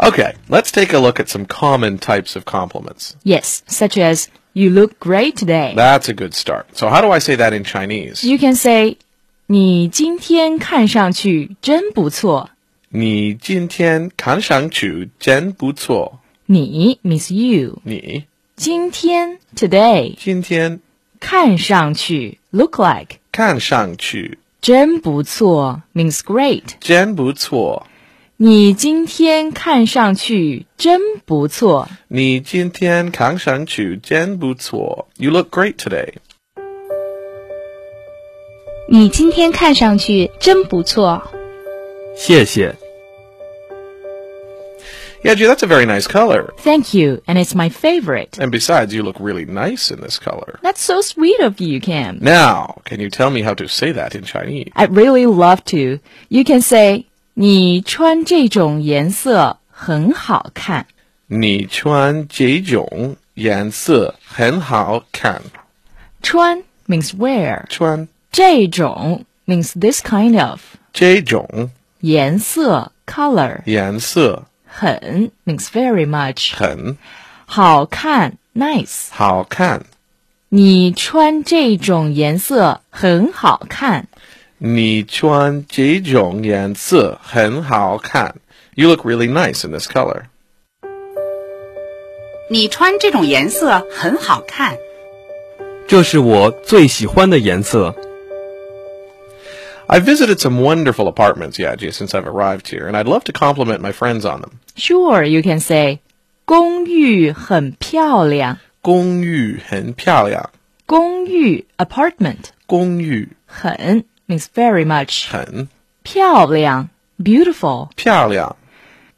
Okay, let's take a look at some common types of compliments. Yes, such as you look great today. That's a good start. So how do I say that in Chinese? You can say 你今天看上去真不错。你今天看上去真不错。你 means you. 你今天 today 今天看上去 look like 看上去真不错 means great. 真不错。 你今天看上去真不错。你今天看上去真不错。You look great today. 你今天看上去真不错。谢谢。Yajie, that's a very nice color. Thank you, and it's my favorite. And besides, you look really nice in this color. That's so sweet of you, Cam. Now, can you tell me how to say that in Chinese? I'd really love to. You can say 你穿这种颜色很好看。你穿这种颜色很好看。穿 means wear. 穿这种 means this kind of. 这种颜色 color. 颜色很 means very much. 很好看 nice. 好看。你穿这种颜色很好看。你穿这种颜色很好看。You look really nice in this color. 你穿这种颜色很好看。这是我最喜欢的颜色。I visited some wonderful apartments, Yajie, since I've arrived here, and I'd love to compliment my friends on them. Sure, you can say, 公寓很漂亮。公寓很漂亮。公寓 apartment。公寓很 means very much 很漂亮 beautiful 漂亮。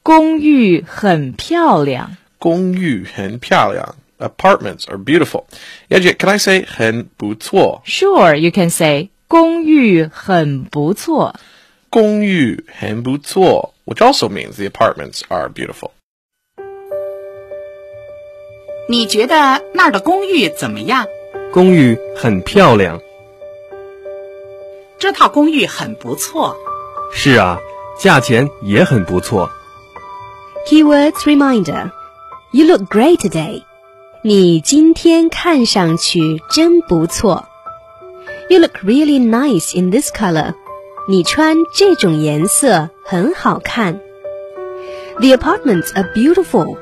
公寓很漂亮公寓很漂亮。Apartments are beautiful. Yaji, can I say 很不错？ Sure, you can say 公寓很不错。公寓很不错, which also means the apartments are beautiful. 你觉得那儿的公寓怎么样？公寓很漂亮。 这套公寓很不错。是啊，价钱也很不错。 Keywords reminder: You look great today. 你今天看上去真不错。You look really nice in this color. 你穿这种颜色很好看。The apartments are beautiful.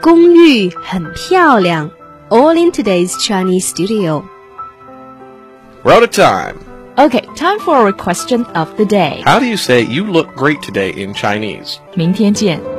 公寓很漂亮。All in today's Chinese studio. We're out of time. Okay, time for our question of the day. How do you say you look great today in Chinese? 明天见。